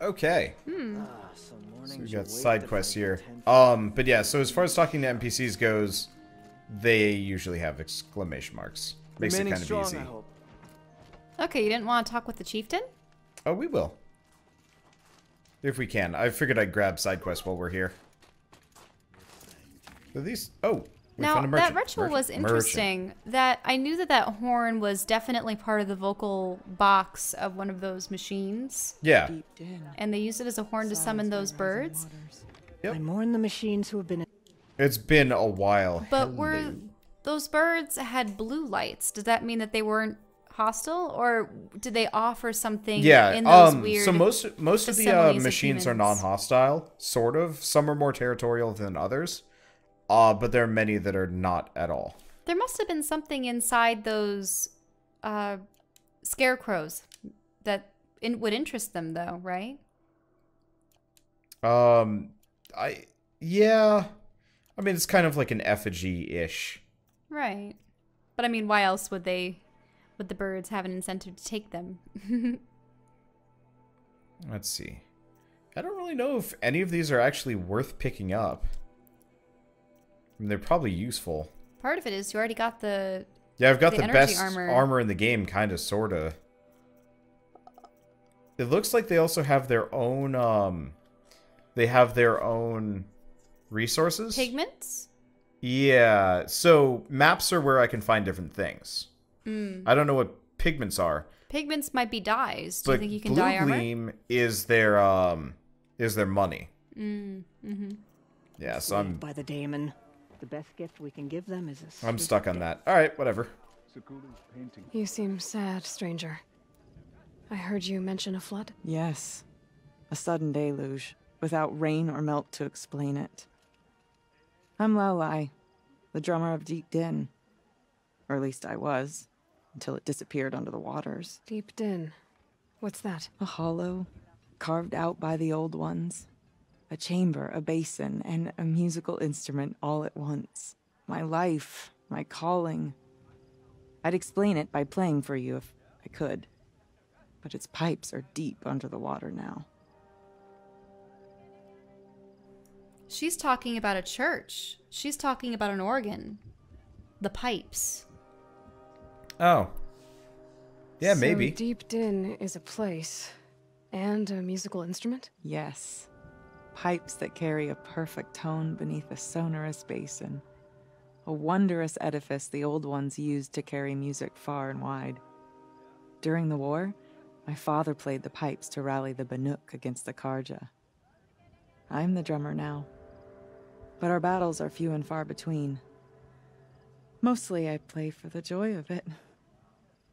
Okay. Hmm. Ah, So we you got side quests here. Um, but yeah, so as far as talking to NPCs goes, they usually have exclamation marks. Makes it Remaining kind of strong, easy. I hope. Okay, you didn't want to talk with the chieftain? Oh, we will. If we can. I figured I'd grab side quests while we're here. Are these? Oh, we now, that ritual Merchant. was Merchant. interesting. That I knew that that horn was definitely part of the vocal box of one of those machines. Yeah. And they used it as a horn to summon those birds. Yep. I mourn the machines who have been. It's been a while. But were those birds had blue lights? Does that mean that they weren't hostile, or did they offer something Yeah. in those Um. weird? So most most of the uh, assemblies of machines are non-hostile, sort of. Some are more territorial than others. Uh, but there are many that are not at all. There must have been something inside those uh, scarecrows that in- would interest them, though, right? Um, I yeah. I mean, it's kind of like an effigy-ish. Right. But I mean, why else would they? Would the birds have an incentive to take them? Let's see. I don't really know if any of these are actually worth picking up. I mean, they're probably useful. Part of it is you already got the. Yeah, I've got The the, best armor. armor. in the game, kind of, sort of. It looks like they also have their own, um... They have their own resources. Pigments? Yeah, so maps are where I can find different things. Mm. I don't know what pigments are, Pigments might be dyes. Do you but think you can blue dye armor? gleam is their, um... Is their money. Mm. Mm-hmm. Yeah, so I'm... by the daemon. The best gift we can give them is a. I'm stuck on death. that. Alright, whatever. You seem sad, stranger. I heard you mention a flood. Yes. A sudden deluge, without rain or melt to explain it. I'm Laolai, the drummer of Deep Din. Or at least I was, until it disappeared under the waters. Deep Din. What's that? A hollow, carved out by the old ones. A chamber, a basin, and a musical instrument all at once. My life, my calling. I'd explain it by playing for you if I could. But its pipes are deep under the water now. She's talking about a church. She's talking about an organ. The pipes. Oh. Yeah, So maybe. Deep Din is a place and a musical instrument? Yes. Pipes that carry a perfect tone beneath a sonorous basin. A wondrous edifice the old ones used to carry music far and wide. During the war, my father played the pipes to rally the Banuk against the Carja. I'm the drummer now. But our battles are few and far between. Mostly I play for the joy of it.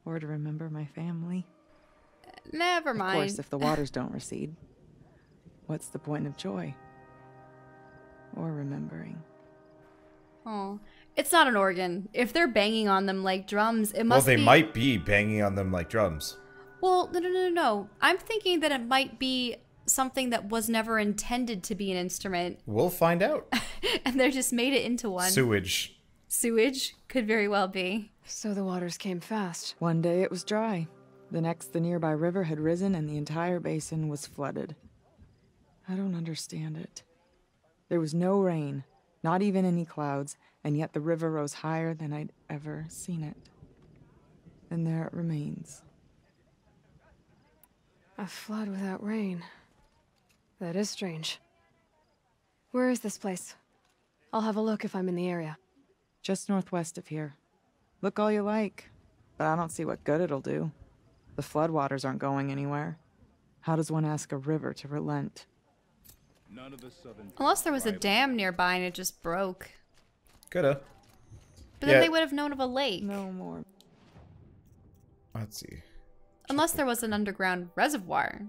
Or to remember my family. Never mind. Of course, if the waters don't recede, what's the point of joy? Or remembering? Oh, it's not an organ. If they're banging on them like drums, it must. Well, they be. might be banging on them like drums. Well, no, no, no, no. I'm thinking that it might be something that was never intended to be an instrument, We'll find out. and they just made it into one. Sewage. Sewage could very well be. So the waters came fast. One day it was dry. The next, the nearby river had risen and the entire basin was flooded. I don't understand it. There was no rain, not even any clouds, and yet the river rose higher than I'd ever seen it. And there it remains. A flood without rain. That is strange. Where is this place? I'll have a look if I'm in the area. Just northwest of here. Look all you like, but I don't see what good it'll do. The floodwaters aren't going anywhere. How does one ask a river to relent? Unless there was a dam nearby and it just broke. Coulda. But Yeah. then they would have known of a lake. No more. Let's see. Unless there was an underground reservoir.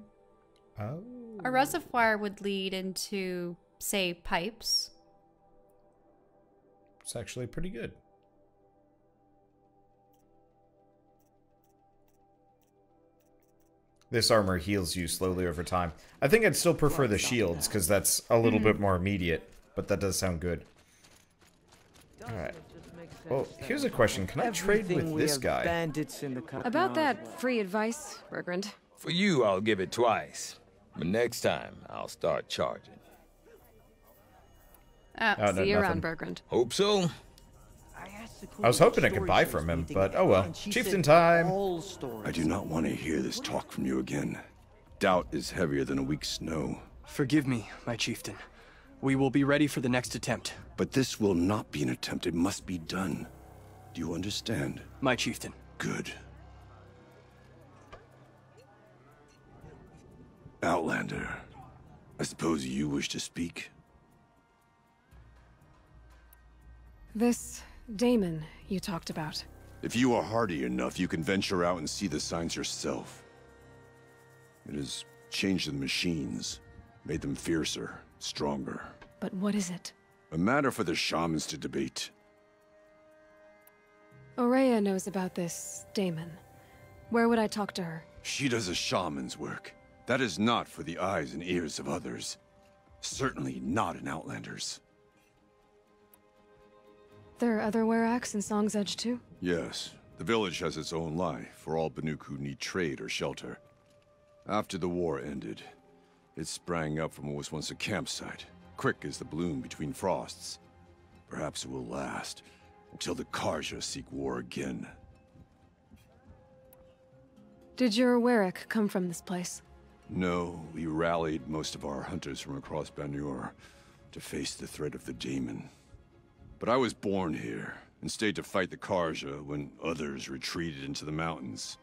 Oh. A reservoir would lead into, say, pipes. It's actually pretty good. This armor heals you slowly over time. I think I'd still prefer the shields, because that's a little bit more immediate. But that does sound good. Alright. Well, here's a question. Can I trade with this guy? Bandits in the country. About that free advice, Bergrand. For you, I'll give it twice. But next time, I'll start charging. Ah, Oh, no, see you nothing. around, Bergrund. Hope so. I was hoping I could buy from him, but oh well. Chieftain time. I do not want to hear this talk from you again. Doubt is heavier than a week's snow. Forgive me, my chieftain. We will be ready for the next attempt. But this will not be an attempt. It must be done. Do you understand? My chieftain. Good. Outlander, I suppose you wish to speak? This Daemon you talked about. If you are hardy enough, you can venture out and see the signs yourself. It has changed the machines, made them fiercer, stronger. But what is it? A matter for the shamans to debate. Ourea knows about this Daemon. Where would I talk to her? She does a shaman's work. That is not for the eyes and ears of others. Certainly not an Outlander's. There other Weraks in Song's Edge too? Yes, the village has its own life for all Banuk who need trade or shelter. After the war ended, it sprang up from what was once a campsite, quick as the bloom between frosts. Perhaps it will last until the Carja seek war again. Did your Werak come from this place? No, we rallied most of our hunters from across Ban-Ur to face the threat of the Daemon. But I was born here and stayed to fight the Carja when others retreated into the mountains.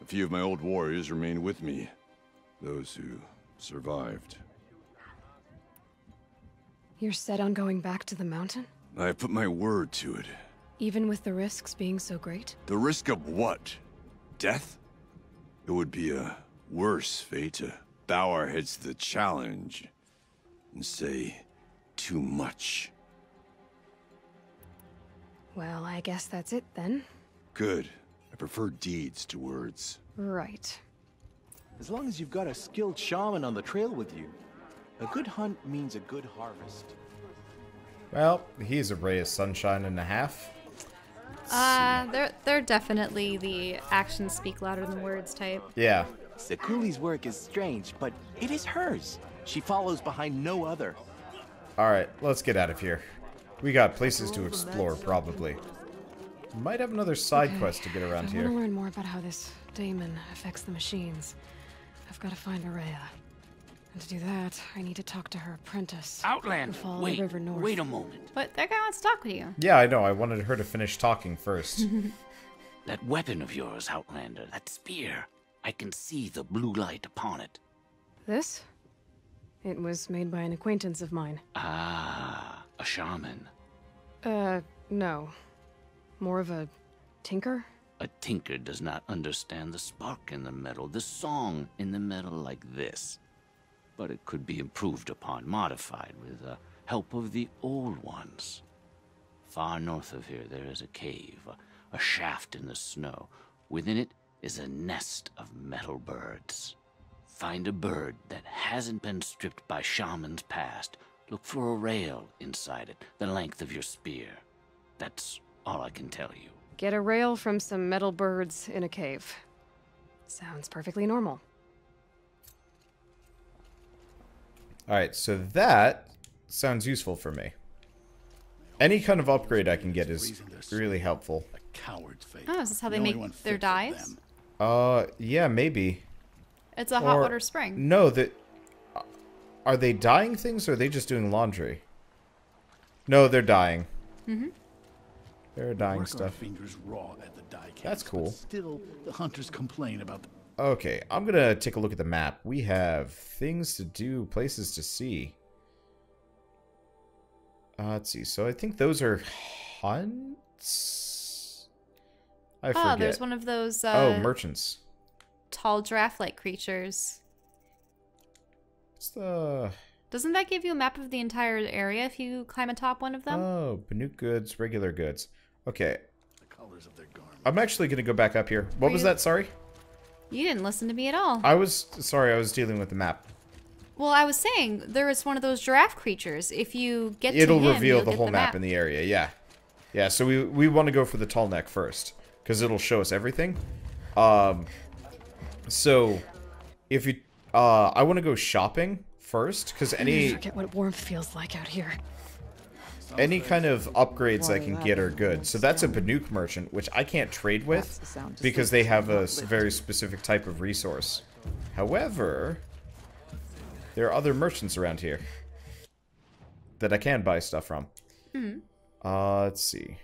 A few of my old warriors remained with me, those who survived. You're set on going back to the mountain? I have put my word to it. Even with the risks being so great? The risk of what? Death? It would be a worse fate to bow our heads to the challenge and say too much. Well, I guess that's it then. Good. I prefer deeds to words. Right. As long as you've got a skilled shaman on the trail with you, a good hunt means a good harvest. Well, he's a ray of sunshine and a half. Uh, they're they're definitely the actions speak louder than words type. Yeah. Sekuli's work is strange, but it is hers. She follows behind no other. Alright, let's get out of here. We got places to explore, probably. Might have another side Okay, quest to get around I here. want to learn more about how this daemon affects the machines. I've got to find Ourea. And to do that, I need to talk to her apprentice. Outlander, who wait, the river north. wait a moment. But that guy wants to talk with you. Yeah, I know. I wanted her to finish talking first. That weapon of yours, Outlander, that spear, I can see the blue light upon it. This? It was made by an acquaintance of mine. Ah, a shaman. Uh, no. More of a tinker? A tinker does not understand the spark in the metal, the song in the metal like this. But it could be improved upon, modified with the help of the old ones. Far north of here, there is a cave, a, a shaft in the snow. Within it is a nest of metal birds. Find a bird that hasn't been stripped by shamans past. Look for a rail inside it, the length of your spear. That's all I can tell you. Get a rail from some metal birds in a cave. Sounds perfectly normal. Alright, so that sounds useful for me. Any kind of upgrade I can get is really helpful. Oh, is this how they make their dyes? Uh, yeah, maybe. It's a hot Or- water spring. No, that are they dyeing things or are they just doing laundry? No, they're dying. Mm-hmm. They're dying stuff. fingers raw at the die cast, That's cool. Still, the hunters complain about the Okay, I'm gonna take a look at the map. We have things to do, places to see. Uh, let's see. So I think those are hunts. I forget. Oh, there's one of those uh, oh, merchants. tall giraffe-like creatures. What's the? Doesn't that give you a map of the entire area if you climb atop one of them? Oh, Banuk goods, regular goods. Okay. the colors of their garments. I'm actually gonna go back up here. What Are was you- that? Sorry. You didn't listen to me at all. I was sorry. I was dealing with the map. Well, I was saying there is one of those giraffe creatures. If you get It'll to him, reveal you'll the get whole the map, in the area. Yeah, yeah. So we we want to go for the tall neck first because it'll show us everything. Um, so if you uh, I want to go shopping first because any forget what warmth feels like out here. any kind of upgrades I can get are good. So that's a Banuk merchant, which I can't trade with because they have a very specific type of resource. However, there are other merchants around here that I can buy stuff from. Hmm. Uh, let's see.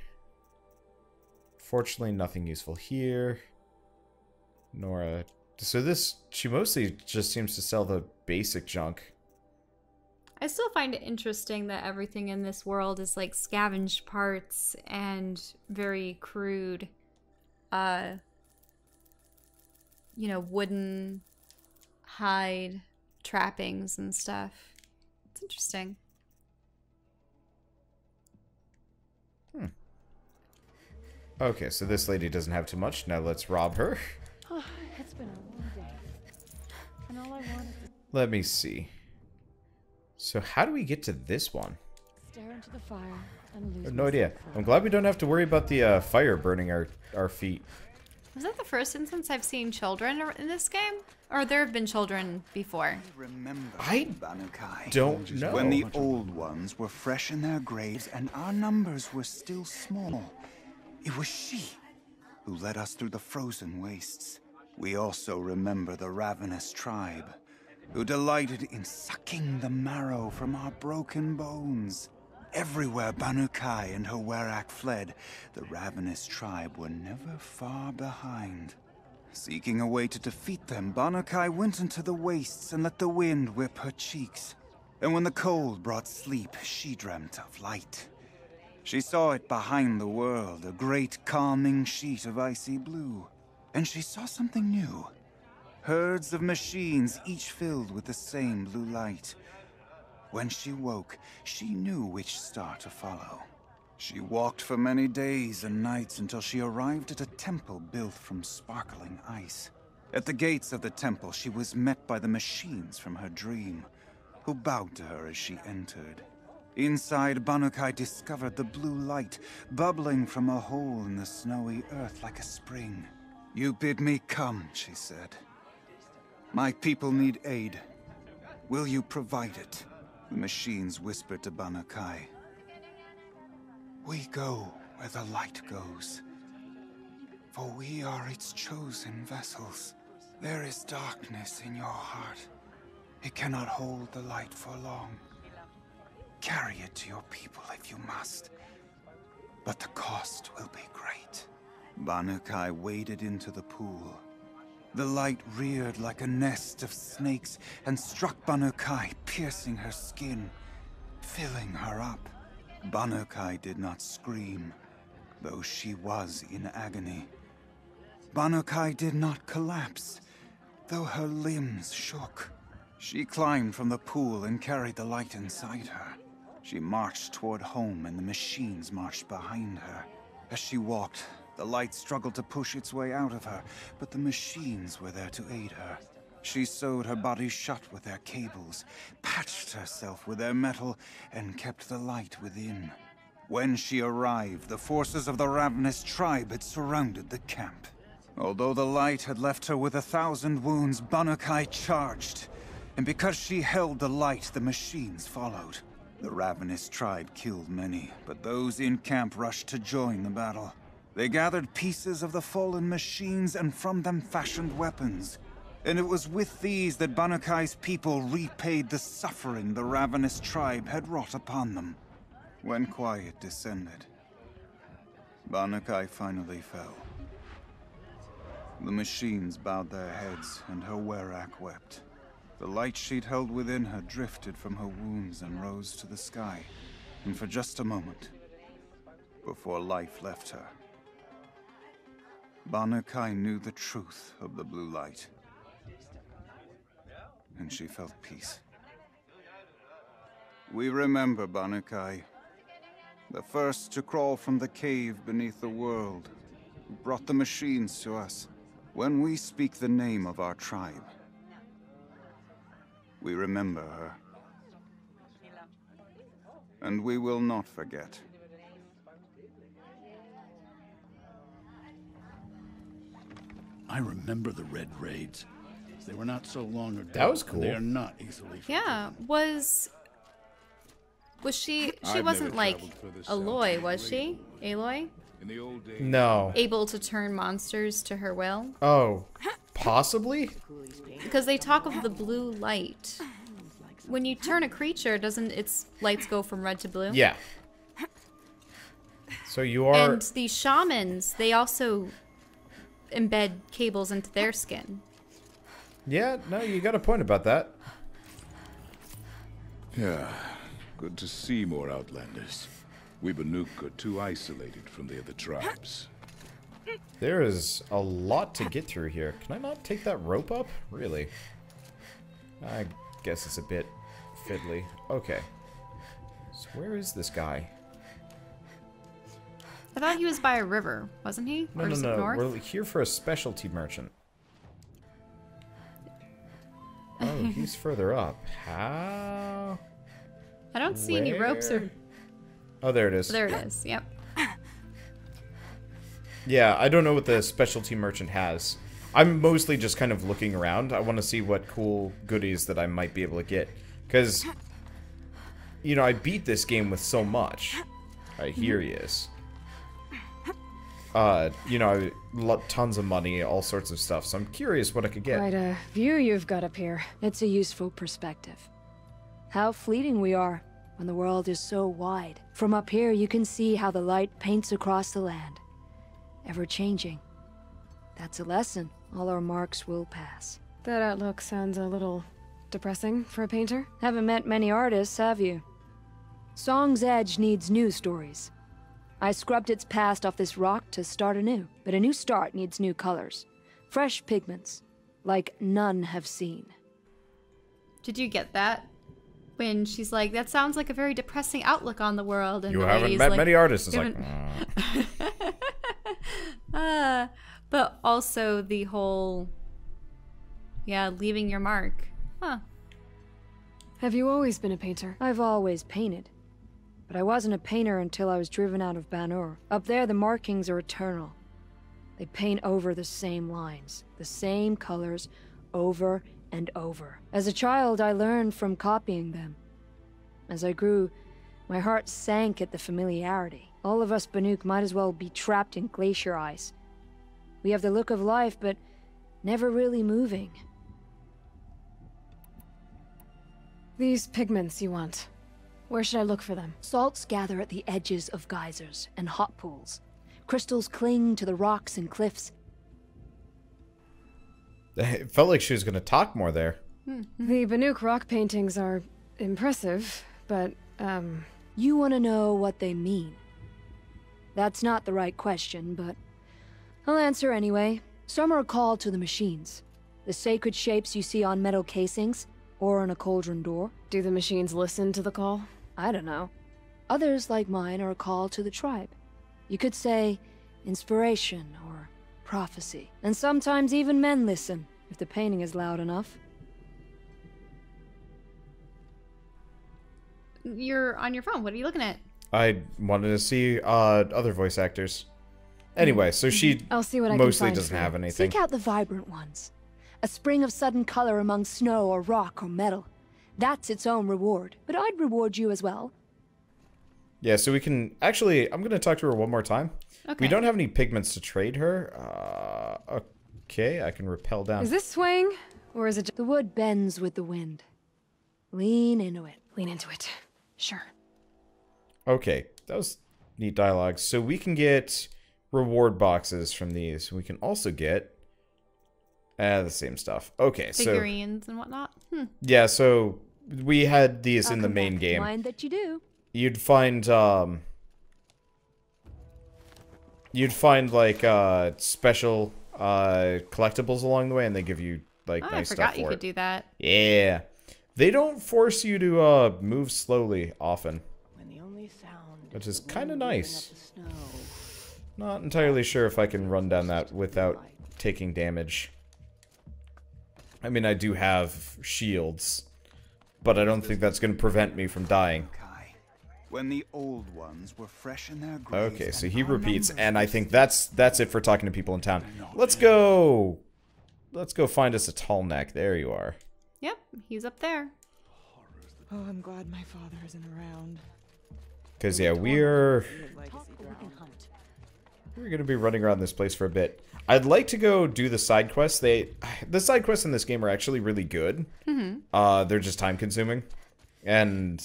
Fortunately, nothing useful here. Nora. So this, she mostly just seems to sell the basic junk. I still find it interesting that everything in this world is like scavenged parts and very crude, uh, you know, wooden hide trappings and stuff. It's interesting. Okay, so this lady doesn't have too much. Now let's rob her. it's been a Let me see. So how do we get to this one? stare into the fire and I have no idea. I'm glad we don't have to worry about the uh, fire burning our, our feet. Was that the first instance I've seen children in this game? Or there have been children before? Remember I Banukai. don't know. When the old ones were fresh in their graves and our numbers were still small, it was she who led us through the frozen wastes. We also remember the ravenous tribe, who delighted in sucking the marrow from our broken bones. Everywhere Banukai and her Werak fled, the ravenous tribe were never far behind. Seeking a way to defeat them, Banukai went into the wastes and let the wind whip her cheeks. And when the cold brought sleep, she dreamt of light. She saw it behind the world, a great calming sheet of icy blue. And she saw something new. Herds of machines, each filled with the same blue light. When she woke, she knew which star to follow. She walked for many days and nights until she arrived at a temple built from sparkling ice. At the gates of the temple, she was met by the machines from her dream, who bowed to her as she entered. Inside, Banukai discovered the blue light bubbling from a hole in the snowy earth like a spring. You bid me come, she said. My people need aid. Will you provide it? The machines whispered to Banukai. We go where the light goes. For we are its chosen vessels. There is darkness in your heart. It cannot hold the light for long. Carry it to your people if you must. But the cost will be great. Banukai waded into the pool. The light reared like a nest of snakes and struck Banukai, piercing her skin, filling her up. Banukai did not scream, though she was in agony. Banukai did not collapse, though her limbs shook. She climbed from the pool and carried the light inside her. She marched toward home and the machines marched behind her. As she walked, the light struggled to push its way out of her, but the machines were there to aid her. She sewed her body shut with their cables, patched herself with their metal, and kept the light within. When she arrived, the forces of the ravenous tribe had surrounded the camp. Although the light had left her with a thousand wounds, Banukai charged. And because she held the light, the machines followed. The ravenous tribe killed many, but those in camp rushed to join the battle. They gathered pieces of the fallen machines and from them fashioned weapons. And it was with these that Banukai's people repaid the suffering the ravenous tribe had wrought upon them. When quiet descended, Banukai finally fell. The machines bowed their heads, and her Werak wept. The light she'd held within her drifted from her wounds and rose to the sky, and for just a moment, before life left her, Banukai knew the truth of the blue light, and she felt peace. We remember Banukai, the first to crawl from the cave beneath the world, who brought the machines to us. When we speak the name of our tribe, we remember her. And we will not forget. I remember the Red Raids. They were not so long ago. That was cool. They are not easily. Yeah, was was she? She I've wasn't like traveled Aloy, was she? Aloy, In the old days. No. able to turn monsters to her will? Oh, possibly? Because they talk of the blue light. When you turn a creature, doesn't its lights go from red to blue? Yeah. So you are... And the shamans, they also embed cables into their skin. Yeah, no, you got a point about that. Yeah, good to see more Outlanders. We Banuk are too isolated from the other tribes. There is a lot to get through here. Can I not take that rope up? Really? I guess it's a bit fiddly. Okay. So where is this guy? I thought he was by a river, wasn't he? No, or no, no. north? We're here for a specialty merchant. Oh, he's further up. How? I don't see any ropes or. Oh, there it is. There it is. Yep. Yeah, I don't know what the specialty merchant has. I'm mostly just kind of looking around. I want to see what cool goodies that I might be able to get. Because, you know, I beat this game with so much. Alright, here he is. Uh, you know, lo- tons of money, all sorts of stuff. So I'm curious what I could get. Quite a view you've got up here. It's a useful perspective. How fleeting we are when the world is so wide. From up here, you can see how the light paints across the land. Ever changing. That's a lesson. All our marks will pass. That outlook sounds a little depressing for a painter. Haven't met many artists, have you? Song's Edge needs new stories. I scrubbed its past off this rock to start anew, but a new start needs new colors. Fresh pigments, like none have seen. Did you get that? When she's like, that sounds like a very depressing outlook on the world. And You the haven't lady's met like, many artists. It's like, "Haven't-" uh, but also the whole, yeah, leaving your mark. Huh. Have you always been a painter? I've always painted. But I wasn't a painter until I was driven out of Ban-Ur. Up there, the markings are eternal. They paint over the same lines, the same colors, over and over. As a child, I learned from copying them. As I grew, my heart sank at the familiarity. All of us Banuk might as well be trapped in glacier ice. We have the look of life, but never really moving. These pigments you want. Where should I look for them? Salts gather at the edges of geysers and hot pools. Crystals cling to the rocks and cliffs. it felt like she was going to talk more there. The Banuk rock paintings are impressive, but, um... You want to know what they mean. That's not the right question, but I'll answer anyway. Some are called to the machines. The sacred shapes you see on metal casings, or on a cauldron door. Do the machines listen to the call? I don't know. Others, like mine, are a call to the tribe. You could say inspiration or prophecy. And sometimes even men listen, if the painting is loud enough. You're on your phone. What are you looking at? I wanted to see uh, other voice actors. Anyway, so she I'll see what I can mostly find doesn't have anything. Seek out the vibrant ones. A spring of sudden color among snow or rock or metal. That's its own reward. But I'd reward you as well. Yeah, so we can actually. I'm gonna talk to her one more time. We don't have any pigments to trade her. Uh, okay, I can repel down. Is this swaying? Or is it. The wood bends with the wind. Lean into it. Lean into it. Sure. Okay, that was neat dialogue. So we can get reward boxes from these. We can also get uh, the same stuff. Okay, so Figurines and whatnot. Hmm. yeah, so we had these in I'll the main game. Mind that you do. You'd find um, you'd find like uh special uh collectibles along the way, and they give you like Oh, nice I stuff forgot you for could it. do that. Yeah, they don't force you to uh move slowly often, which is kind of nice. Not entirely sure if I can run down that without taking damage. I mean, I do have shields, but I don't think that's going to prevent me from dying. When the old ones were fresh in their graves Okay, so he repeats, and I think that's that's it for talking to people in town. Let's go let's go find us a tall neck. There you are. Yep, he's up there. Oh, I'm glad my father isn't around. Because, yeah, we're... We're going to be running around this place for a bit. I'd like to go do the side quests. They, The side quests in this game are actually really good. Mm-hmm. Uh, they're just time-consuming. And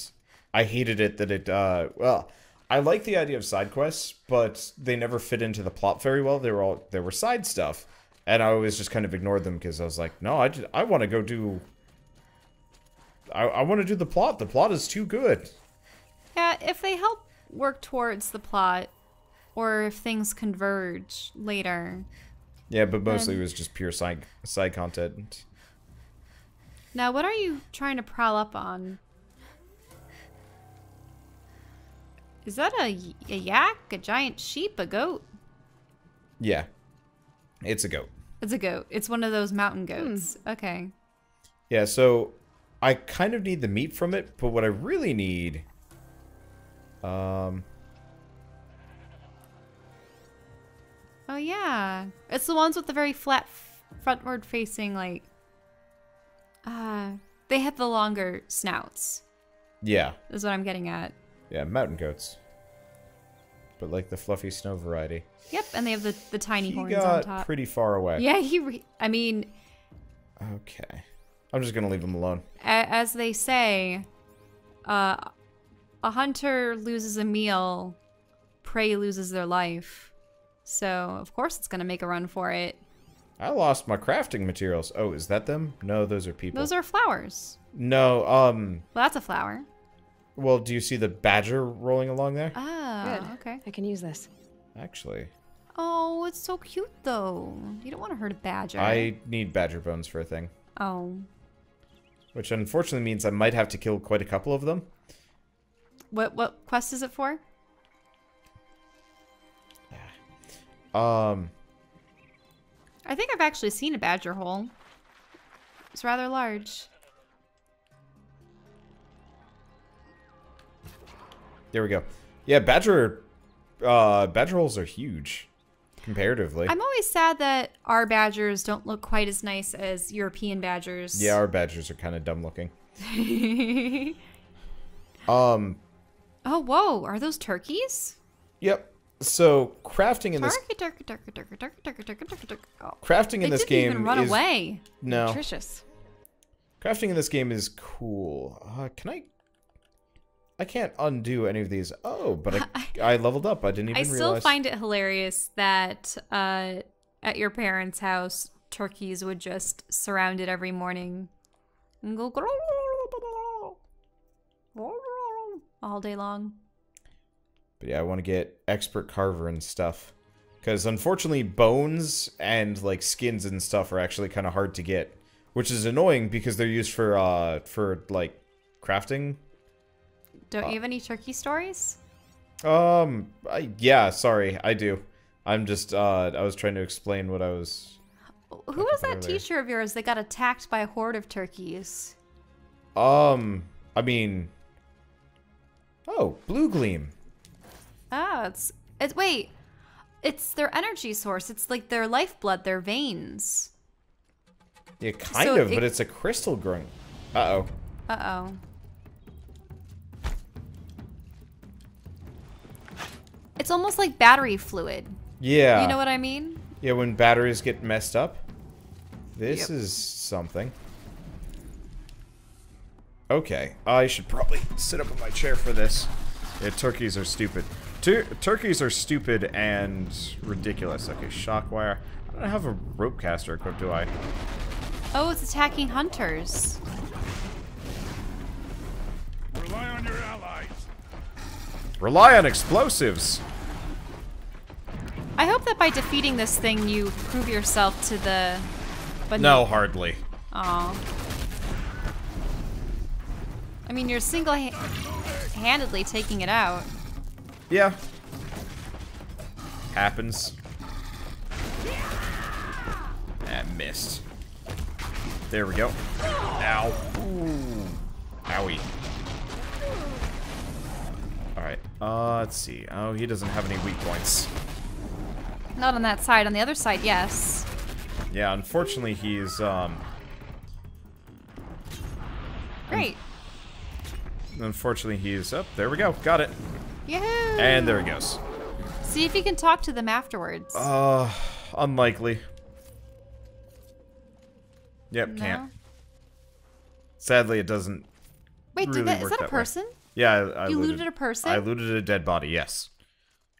I hated it that it... Uh, well, I like the idea of side quests, but they never fit into the plot very well. They were all... They were side stuff. And I always just kind of ignored them because I was like, no, I, just, I want to go do... I, I want to do the plot. The plot is too good. Yeah, if they help work towards the plot, or if things converge later. Yeah, but mostly then... it was just pure side side content. Now, what are you trying to prowl up on? Is that a, a yak, a giant sheep, a goat? Yeah, it's a goat. It's a goat. It's one of those mountain goats. Hmm. Okay. Yeah, so I kind of need the meat from it, but what I really need um. Oh yeah, it's the ones with the very flat frontward facing like. Uh, they have the longer snouts. Yeah. Is what I'm getting at. Yeah, mountain goats. But like the fluffy snow variety. Yep, and they have the the tiny he horns got on top. pretty far away. Yeah, he. I mean. Okay. I'm just gonna leave him alone. As they say, uh, a hunter loses a meal, prey loses their life. So, of course it's going to make a run for it. I lost my crafting materials. Oh, is that them? No, those are people. Those are flowers. No, um... Well, that's a flower. Well, do you see the badger rolling along there? Ah, Good. okay. I can use this. Actually. Oh, it's so cute, though. You don't want to hurt a badger. I need badger bones for a thing. Oh. Which unfortunately means I might have to kill quite a couple of them. What what quest is it for? Um. I think I've actually seen a badger hole. It's rather large. There we go. Yeah, badger, uh, badger holes are huge, comparatively. I'm always sad that our badgers don't look quite as nice as European badgers. Yeah, our badgers are kind of dumb looking. um, Oh, whoa. Are those turkeys? Yep so crafting in this crafting in this game even run away. No, nutritious. Crafting in this game is cool. Uh, can I? I can't undo any of these. Oh, but I, leveled up. I didn't even. I still find it hilarious that uh, at your parents' house, turkeys would just surround it every morning and go all day long. But yeah, I want to get expert carver and stuff. Because unfortunately, bones and like skins and stuff are actually kind of hard to get, which is annoying because they're used for uh for like crafting. Don't uh, you have any turkey stories? Um, I, yeah, sorry, I do. I'm just uh I was trying to explain what I was. Who was that earlier. teacher of yours that got attacked by a horde of turkeys? Um, I mean, Oh, blue gleam. Oh, it's it's wait. It's their energy source. It's like their lifeblood, their veins. Yeah, kind so of, it, but it's a crystal growing. Uh-oh. Uh-oh. It's almost like battery fluid. Yeah. You know what I mean? Yeah, when batteries get messed up. This yep. is something. Okay, I should probably sit up in my chair for this. Yeah, turkeys are stupid. Tur turkeys are stupid and ridiculous. Okay, shock wire. I don't have a rope caster equipped, do I? Oh, it's attacking hunters. Rely on your allies. Rely on explosives. I hope that by defeating this thing, you prove yourself to the. But no, hardly. Oh. I mean, you're single-handedly taking it out. Yeah. Happens. That missed. There we go. Ow. Ooh. Owie. Alright. Uh, let's see. Oh, he doesn't have any weak points. Not on that side. On the other side, yes. Yeah, unfortunately he's um Great. Unfortunately he's up. Oh, there we go. Got it. Yeah. And there he goes. See if you can talk to them afterwards. Uh unlikely. Yep, No? can't. Sadly it doesn't Wait, really did that, is work that a way. person? Yeah, I, I You looted, looted a person? I looted a dead body. Yes,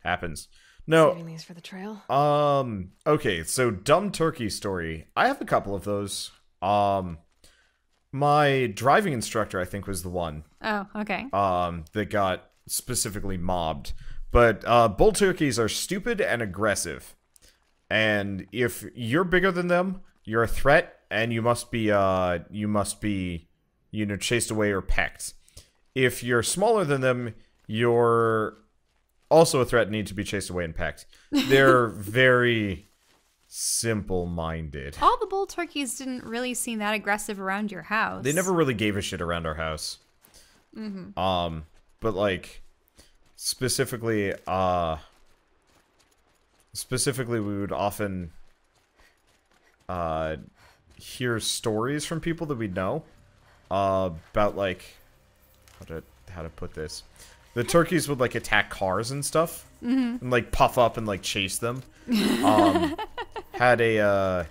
happens. No. Saving these for the trail. Um. Okay. So dumb turkey story. I have a couple of those. Um, my driving instructor, I think, was the one. Oh, okay. Um, that got specifically mobbed. But uh, bull turkeys are stupid and aggressive, and if you're bigger than them, you're a threat, and you must be uh you must be you know chased away or pecked. If you're smaller than them, you're also a threat and need to be chased away and pecked. They're very simple-minded. All the bull turkeys didn't really seem that aggressive around your house. They never really gave a shit around our house. Mhm. Um, but like specifically, uh, specifically, we would often uh hear stories from people that we know uh, about like how to how to put this. The turkeys would like attack cars and stuff, Mhm. and like puff up and like chase them. Um, had a uh,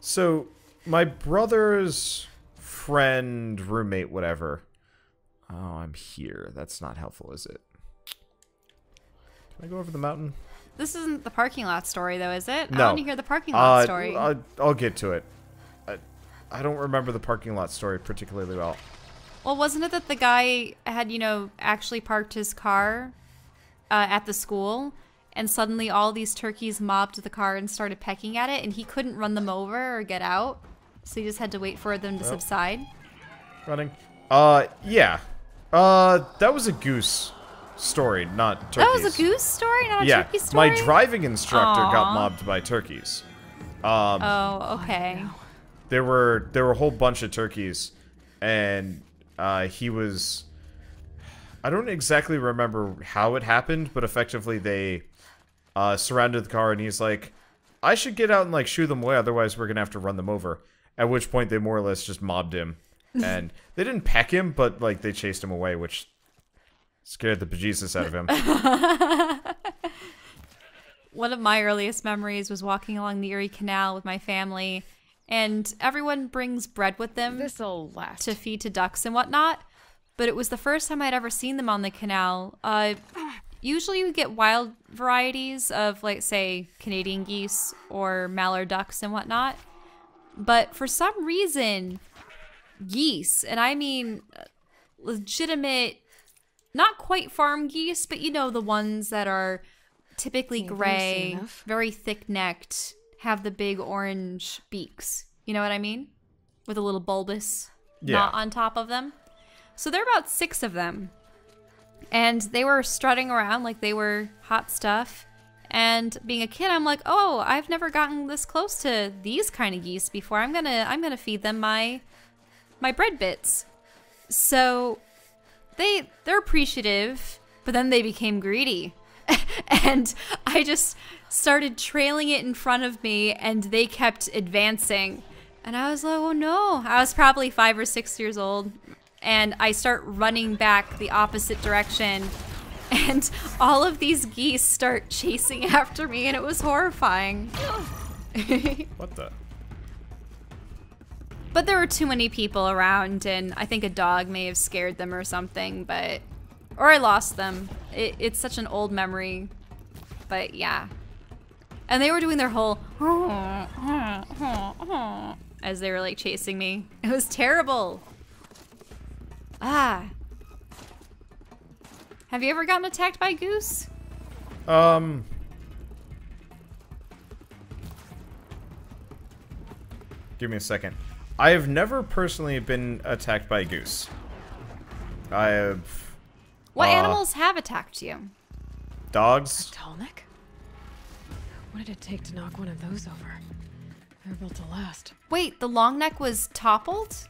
so my brother's friend, roommate, whatever. Oh, I'm here. That's not helpful, is it? Can I go over the mountain? This isn't the parking lot story, though, is it? No. I want to hear the parking lot Uh, story. I'll, I'll get to it. I, I don't remember the parking lot story particularly well. Well, wasn't it that the guy had, you know, actually parked his car uh, at the school, and suddenly all these turkeys mobbed the car and started pecking at it, and he couldn't run them over or get out, so he just had to wait for them to Well. subside? Running. Uh, yeah. Uh, that was a goose story, not turkeys. That was a goose story, not a yeah, turkey story? my driving instructor got mobbed by turkeys. Um, Oh, okay. there were there were a whole bunch of turkeys, and uh, he was. I don't exactly remember how it happened, but effectively they uh, surrounded the car, and he's like, "I should get out and like shoo them away, otherwise we're gonna have to run them over." At which point they more or less just mobbed him, and they didn't peck him, but like they chased him away, which scared the bejesus out of him. One of my earliest memories was walking along the Erie Canal with my family, and everyone brings bread with them This'll last. to feed to ducks and whatnot. But it was the first time I'd ever seen them on the canal. Uh, usually, you get wild varieties of, like, say, Canadian geese or mallard ducks and whatnot. But for some reason, geese, and I mean legitimate, not quite farm geese, but you know, the ones that are typically Yeah, gray, very thick necked, have the big orange beaks. You know what I mean? With a little bulbous Yeah. knot on top of them. So there are about six of them. And they were strutting around like they were hot stuff. And being a kid, I'm like, oh, I've never gotten this close to these kind of geese before. I'm gonna I'm gonna feed them my my bread bits. So they they're appreciative, but then they became greedy. and I just started trailing it in front of me and they kept advancing. And I was like, oh no. I was probably five or six years old. And I start running back the opposite direction. And all of these geese start chasing after me, and it was horrifying. what the? But there were too many people around, and I think a dog may have scared them or something, but. Or I lost them. It, it's such an old memory. But yeah. And they were doing their whole. As they were like chasing me. It was terrible. Ah. Have you ever gotten attacked by a goose? Um. Give me a second. I have never personally been attacked by a goose. I have. What uh, animals have attacked you? Dogs. Tallneck? What did it take to knock one of those over? They're built to last. Wait, the long neck was toppled?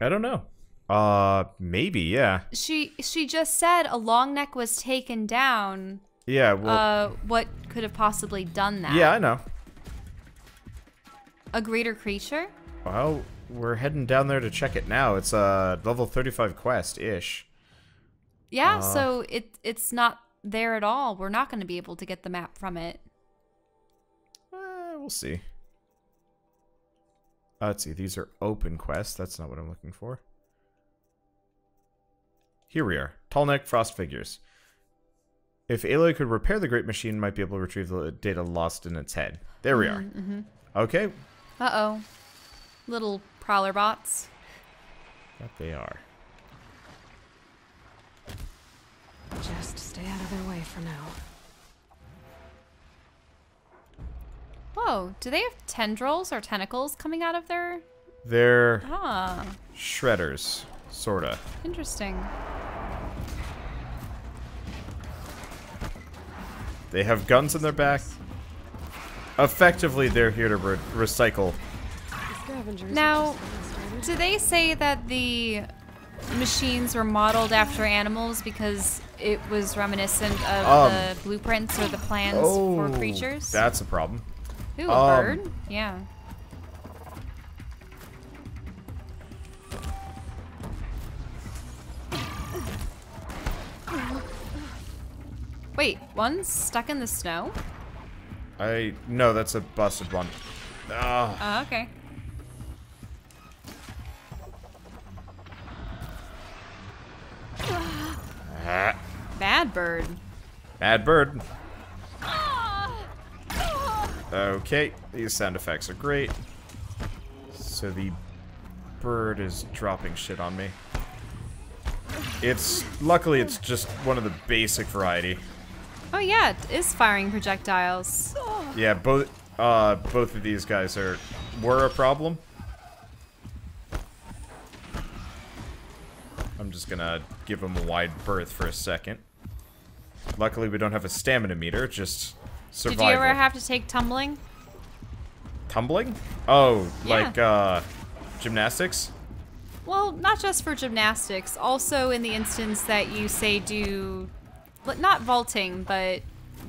I don't know. Uh, maybe, yeah. She she just said a long neck was taken down. Yeah, well. uh, what could have possibly done that? yeah, I know. A greater creature? Well, we're heading down there to check it now. It's a level 35 quest ish. Yeah, Uh, so it it's not there at all. We're not going to be able to get the map from it. Eh, we'll see. Uh, let's see. These are open quests. That's not what I'm looking for. Here we are. Tallneck Frost Figures. If Aloy could repair the Great Machine, might be able to retrieve the data lost in its head. There we are. Mm-hmm. Okay. Uh oh. Little prowler bots. That they are. Just stay out of their way for now. Whoa, do they have tendrils or tentacles coming out of their. They're Ah, shredders, sorta. interesting. They have guns in their back. Effectively, they're here to re recycle. Now, do they say that the machines were modeled after animals because it was reminiscent of Um, the blueprints or the plans Oh, for creatures? that's a problem. Ooh, a um, bird? Yeah. Wait, one's stuck in the snow? I no, that's a busted one. Ah, Oh, okay. Ah. Bad bird. bad bird. Okay, these sound effects are great. So the bird is dropping shit on me. It's luckily it's just one of the basic variety. Oh yeah, it is firing projectiles. Yeah, both uh both of these guys are were a problem. I'm just gonna give them a wide berth for a second. Luckily, we don't have a stamina meter, just survival. Did you ever have to take tumbling? Tumbling? Oh, Yeah. like uh, gymnastics? Well, not just for gymnastics, also in the instance that you say do, but not vaulting, but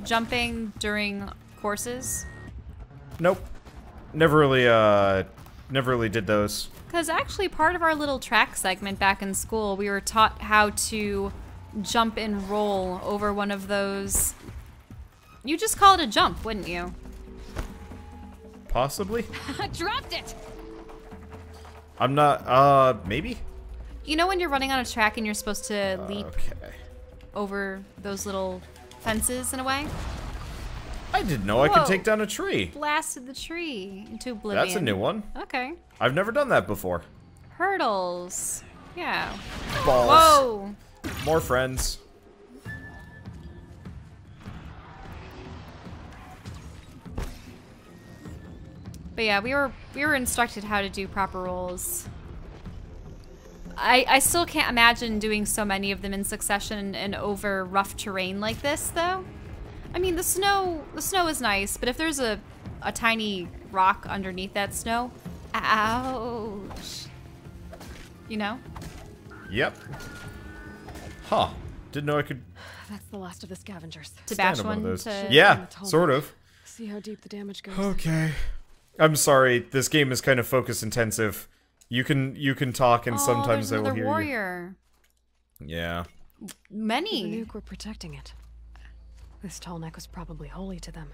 jumping during courses. Nope. Never really, uh, never really did those. Because actually, part of our little track segment back in school, we were taught how to jump and roll over one of those. You just call it a jump, wouldn't you? Possibly. Dropped it! I'm not, uh, maybe? You know when you're running on a track and you're supposed to leap Okay. over those little fences in a way? I didn't know I could take down a tree. Blasted the tree into oblivion. That's a new one. Okay. I've never done that before. Hurdles. Yeah. Balls. Whoa. More friends. But yeah, we were we were instructed how to do proper rolls. I I still can't imagine doing so many of them in succession and over rough terrain like this though. I mean, the snow the snow is nice, but if there's a a tiny rock underneath that snow, ouch. You know? Yep. Huh. Didn't know I could That's the last of the scavengers. To bash on one of one those. to Yeah, sort of. See how deep the damage goes. Okay. I'm sorry. This game is kind of focus intensive. You can you can talk and oh, sometimes I will another hear warrior. you. Yeah. The Many. Nuke were protecting it. This tall neck was probably holy to them.